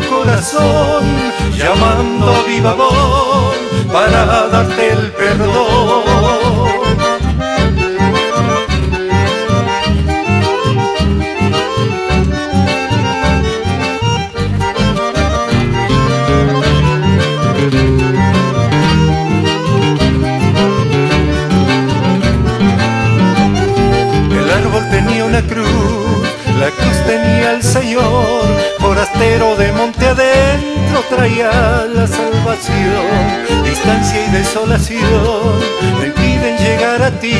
corazón, llamando a viva para darte el perdón. desolación me piden llegar a ti,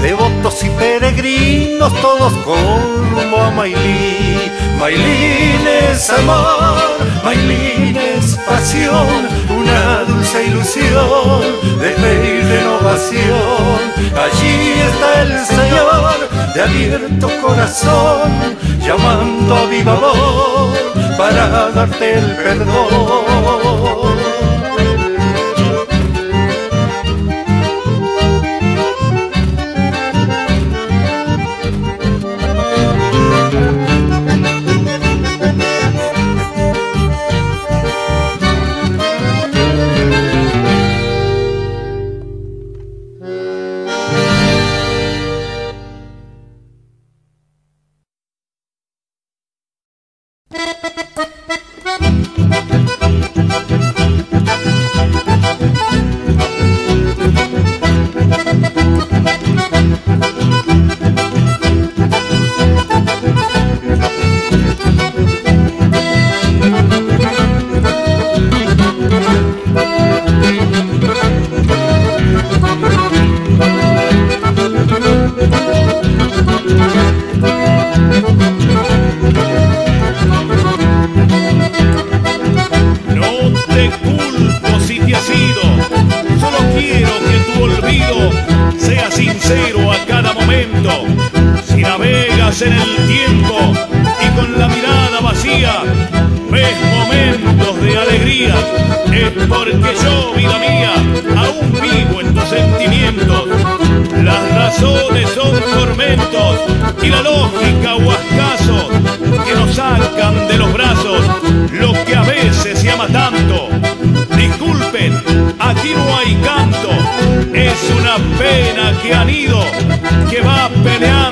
devotos y peregrinos todos con rumbo a Mailí. Mailín es amor, Mailín es pasión, una dulce ilusión de fe y renovación. Allí está el Señor de abierto corazón, llamando a viva voz para darte el perdón. Pena que han ido, que va peleándole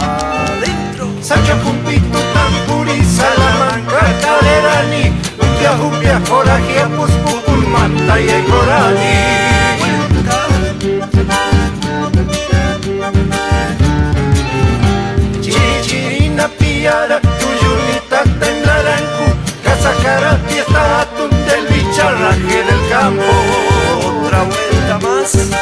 Adentro. Sancho Cumpito, Tampurí, Salamanca, Calerani, Upia, Upia, Forajía, Puspucur, Manta y Corani. Chichirina, Piara, Tuyunita, Tenglarancu, Casacara, Fiesta, Atún del Bicharraje del Campo. Otra vuelta más.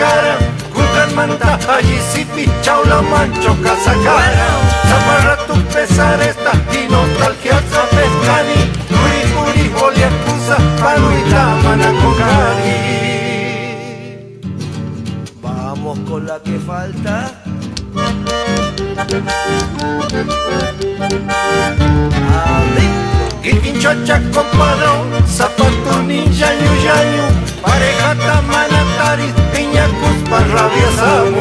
Sacara Kukan manta sipi chaula mancho casacara Zaparra tu pesar esta y nostalgia sa pescani Puri oli acusa panuita manacocari Vamos con la que falta. Ikinchocha compadrón, zapato ninja yayu, pareja tamanatari, piña cuspa rabia samu.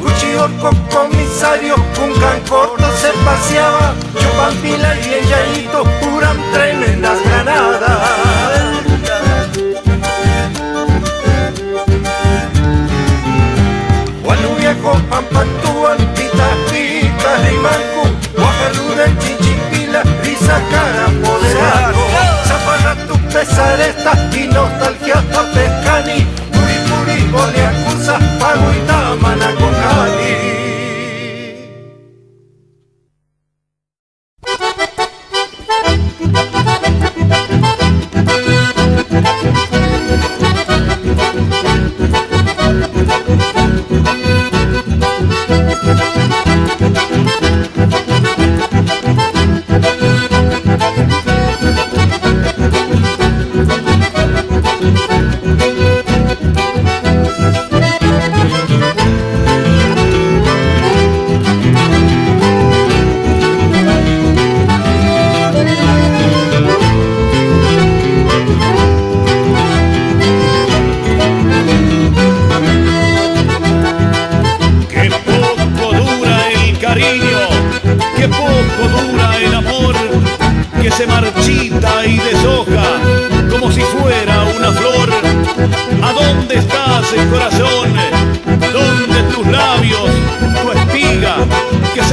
Cuchillorco comisario, un can corto se paseaba, chupan pila y el yayito, puran tremendas granadas. viejo Pampatuan, Pita, Pita, Rimancu, Guajaluda, Chinchipila, Risa, Cara, Esta y nostalgia a Pescani, Puri, Puri, Oleacusa, Pago y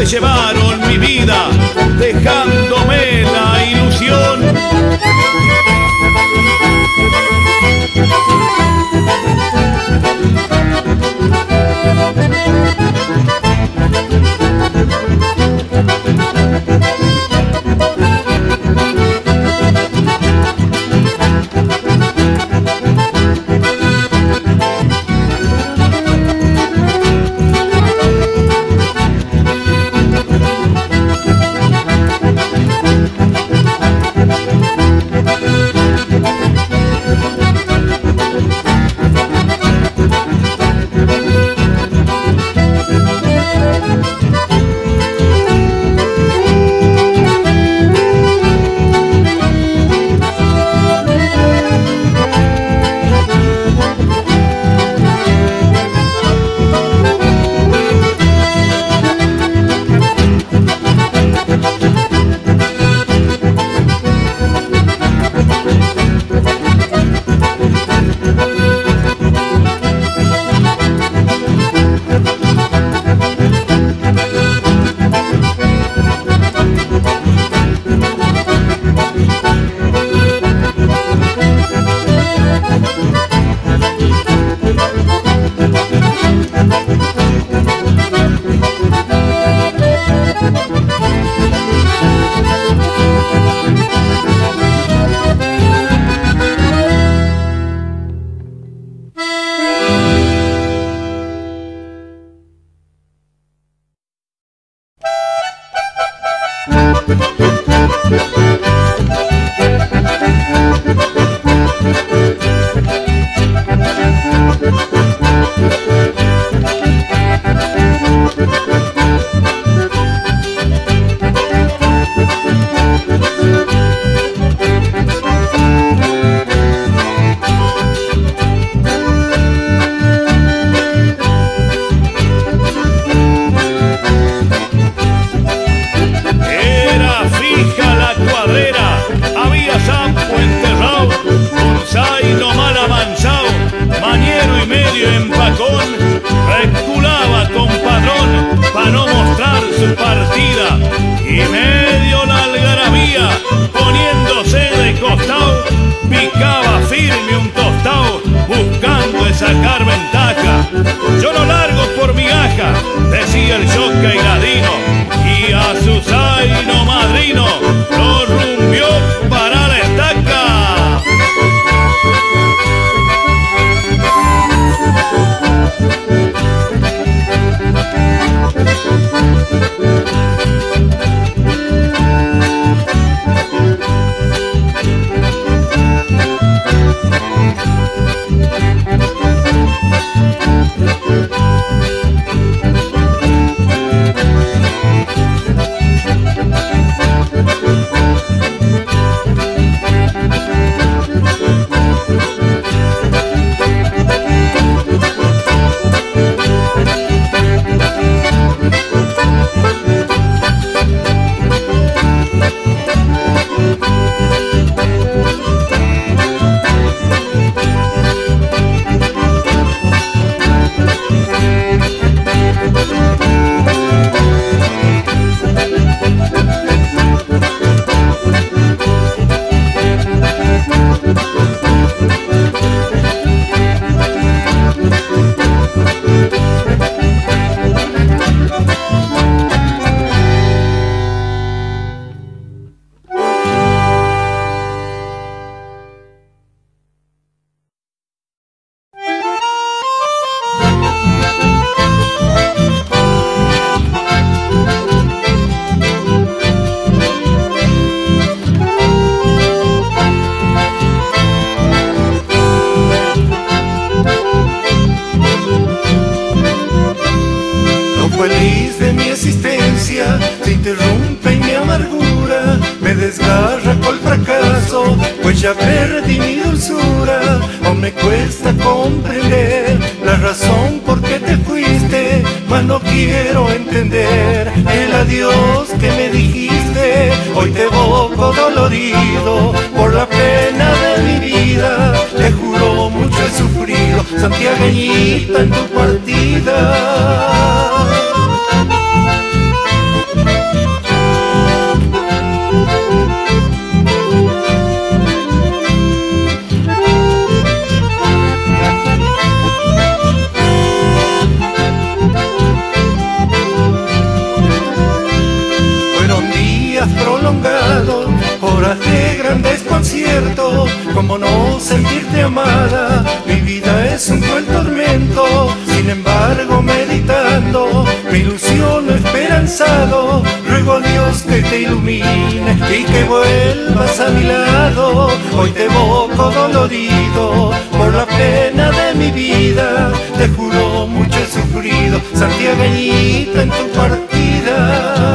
se llevaron mi vida, dejando Se interrumpe mi amargura, me desgarra con fracaso, pues ya perdí mi dulzura, o me cuesta comprender la razón por qué te fuiste, mas no quiero entender el adiós que me dijiste, hoy te evoco dolorido por la pena de mi vida, te juro mucho he sufrido, santiagueñita en tu partida. De grandes conciertos, como no sentirte amada, mi vida es un cruel tormento, sin embargo meditando, mi ilusión esperanzado, ruego a Dios que te ilumine y que vuelvas a mi lado, hoy te evoco dolorido por la pena de mi vida, te juro mucho he sufrido, santiagueñita en tu partida.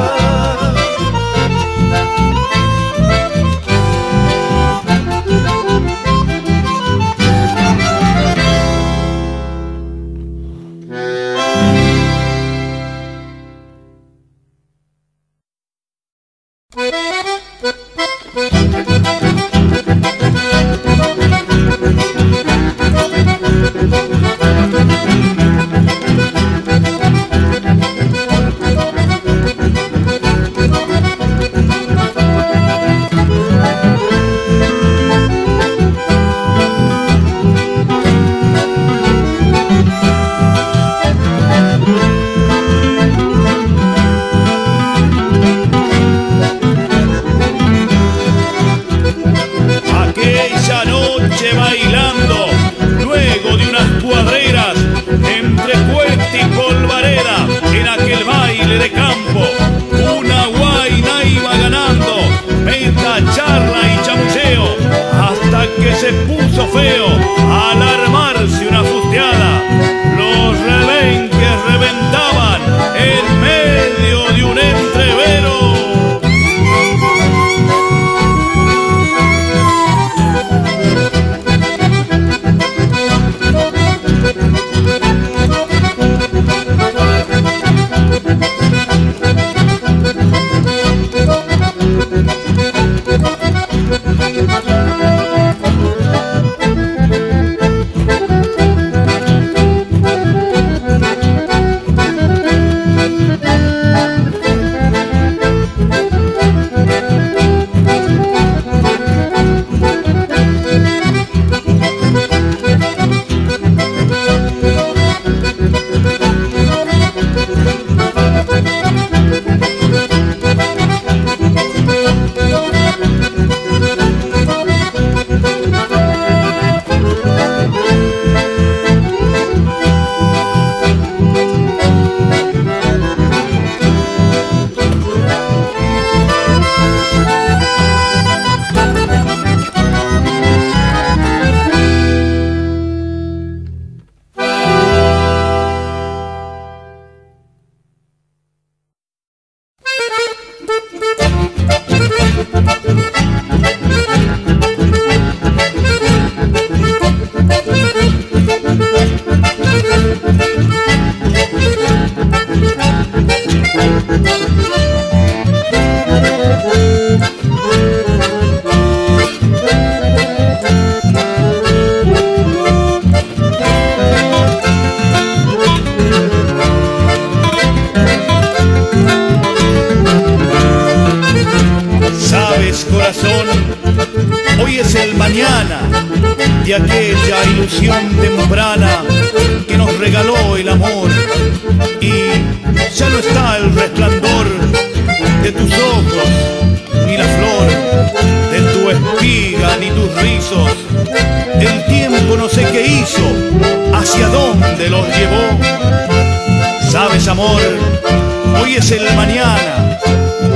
Hoy es el mañana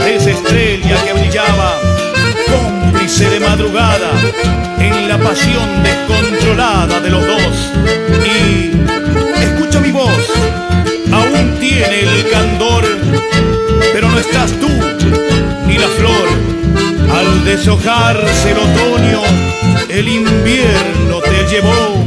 de esa estrella que brillaba, cómplice de madrugada en la pasión descontrolada de los dos. Y escucha mi voz, aún tiene el candor, pero no estás tú ni la flor. Al deshojarse el otoño, el invierno te llevó